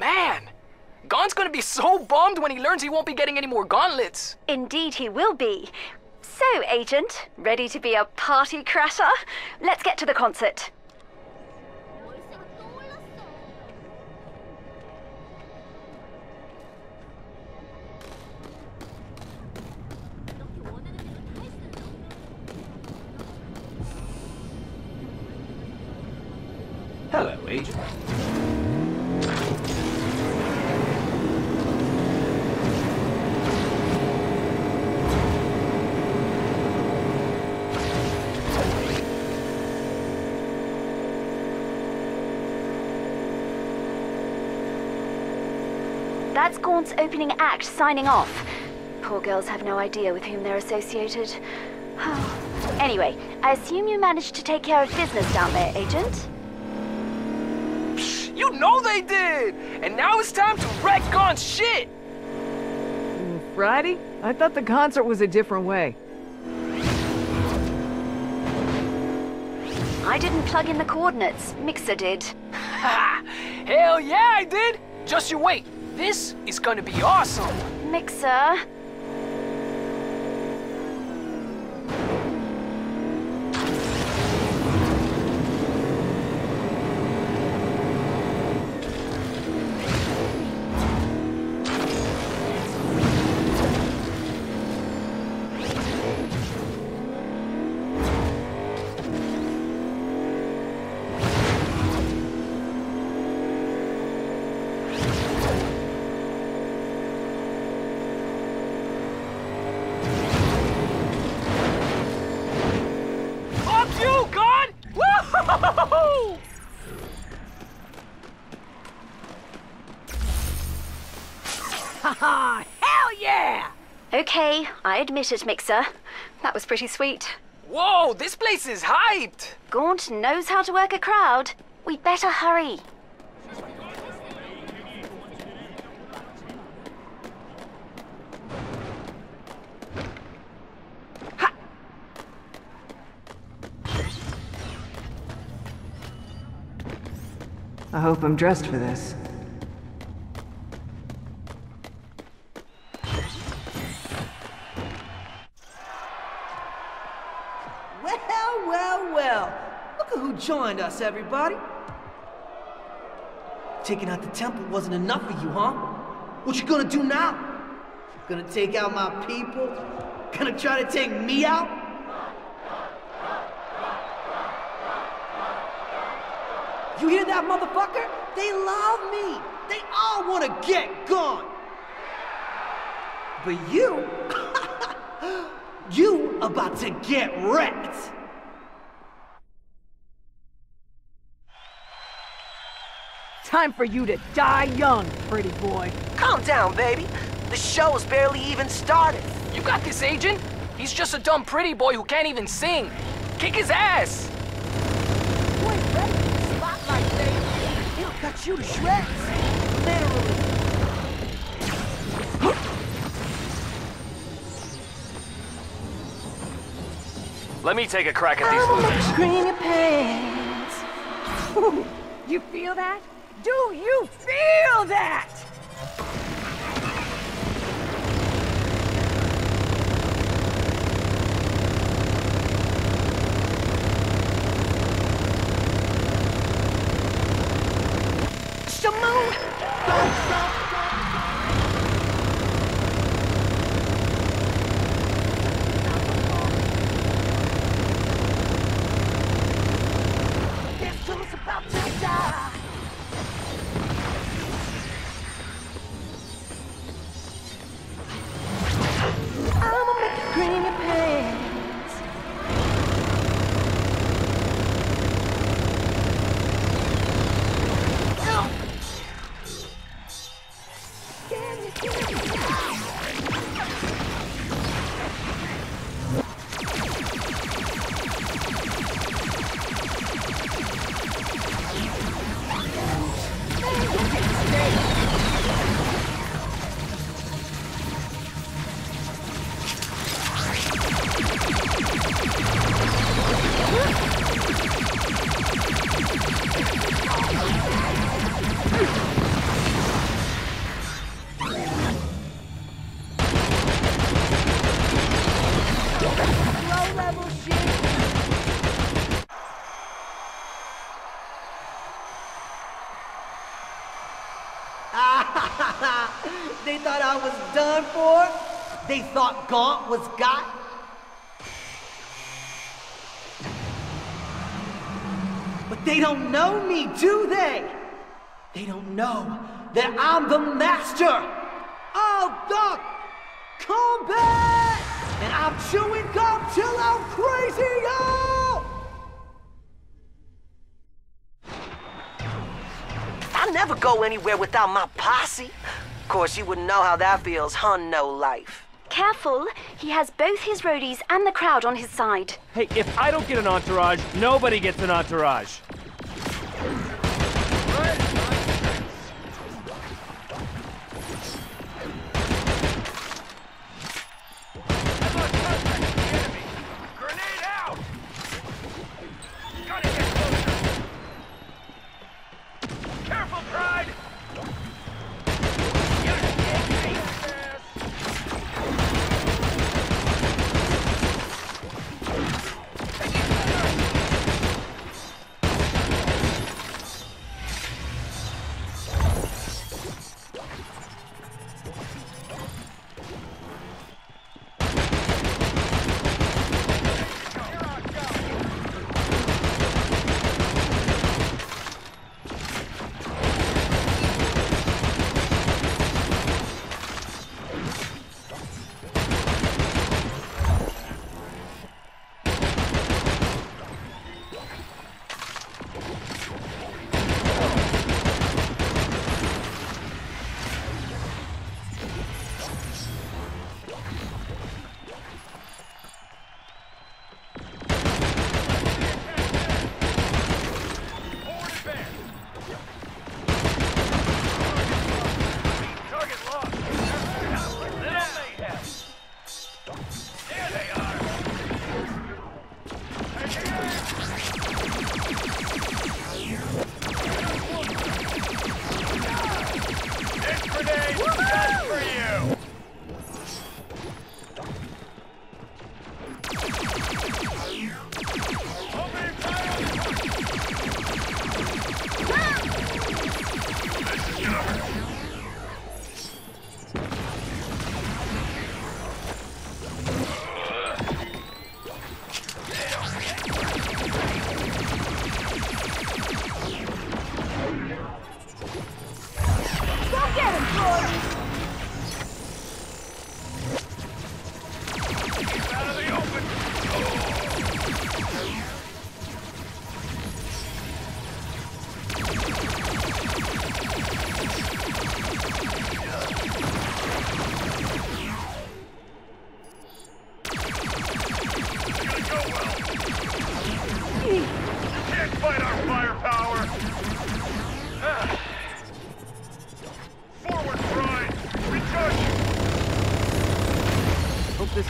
Man, Gaunt's gonna be so bummed when he learns he won't be getting any more gauntlets. Indeed, he will be. So, Agent, ready to be a party crasher? Let's get to the concert. Hello, Agent. That's Gaunt's opening act signing off. Poor girls have no idea with whom they're associated. anyway, I assume you managed to take care of business down there, Agent? You know they did! And now it's time to wreck Gaunt's shit! Friday? I thought the concert was a different way. I didn't plug in the coordinates. Mixer did. Hell yeah, I did! Just you wait. This is gonna be awesome. Mixer? Okay, I admit it, Mixer. That was pretty sweet. Whoa, this place is hyped! Gaunt knows how to work a crowd. We better hurry. I hope I'm dressed for this. Us, everybody. Taking out the temple wasn't enough for you, huh? What you gonna do now? Gonna take out my people? Gonna try to take me out? You hear that, motherfucker? They love me. They all wanna get gone. But you, you about to get wrecked. Time for you to die young, pretty boy. Calm down, baby. The show's barely even started. You got this, Agent? He's just a dumb pretty boy who can't even sing. Kick his ass! You ain't ready for the spotlight, baby. He'll cut you to shreds. Literally. Let me take a crack at these losers. Screen your pants. You feel that? Do you feel that? Simone! This thought I was done for? They thought Gaunt was got? But they don't know me, do they? They don't know that I'm the master of the combat! And I'm chewing gum till I'm crazy, yo! I never go anywhere without my posse. Of course, you wouldn't know how that feels, hun, no life. Careful, he has both his roadies and the crowd on his side. Hey, if I don't get an entourage, nobody gets an entourage.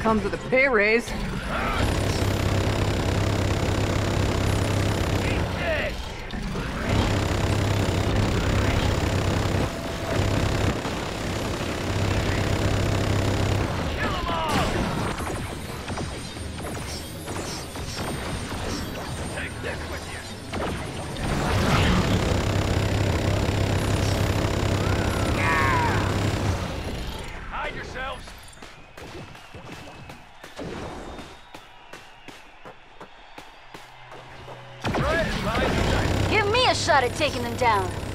Comes with a pay raise. Take this with you! Shot at taking them down.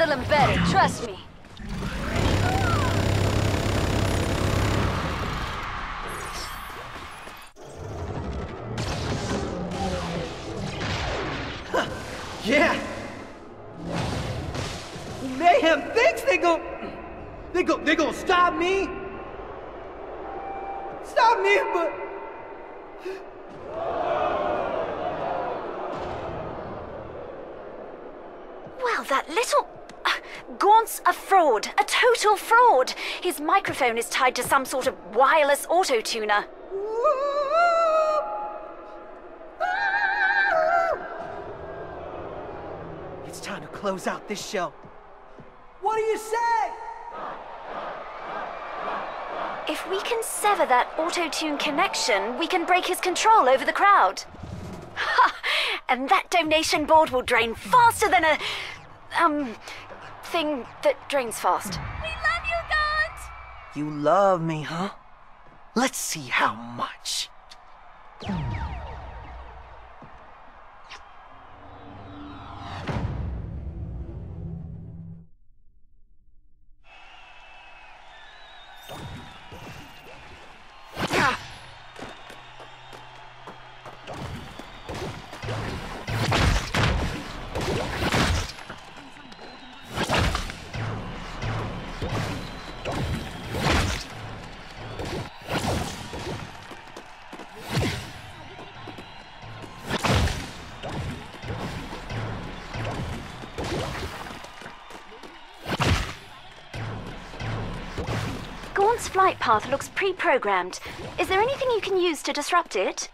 Handle him better, trust me. Yeah. Mayhem thinks they go, they go, they gonna stop me. Stop me, but Well, that little. Gaunt's a fraud, a total fraud. His microphone is tied to some sort of wireless auto tuner. it's time to close out this show. What do you say? If we can sever that auto tune connection, we can break his control over the crowd. Ha! And that donation board will drain faster than a. um. Thing that drains fast. We love you, Gaunt! You love me, huh? Let's see how much. Gaunt's flight path looks pre programmed. Is there anything you can use to disrupt it?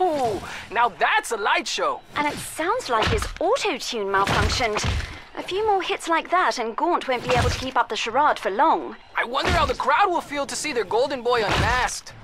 Now that's a light show. And it sounds like his auto-tune malfunctioned. A few more hits like that and Gaunt won't be able to keep up the charade for long. I wonder how the crowd will feel to see their golden boy unmasked.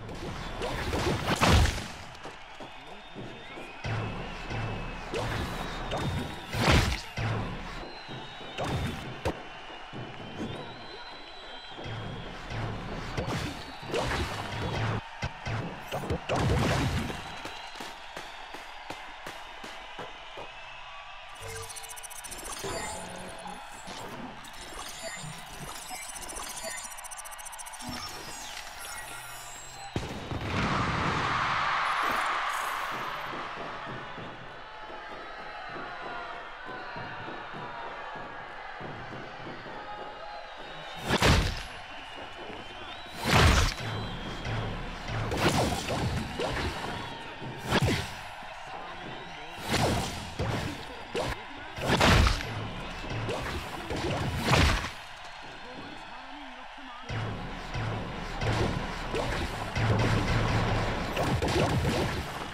よし。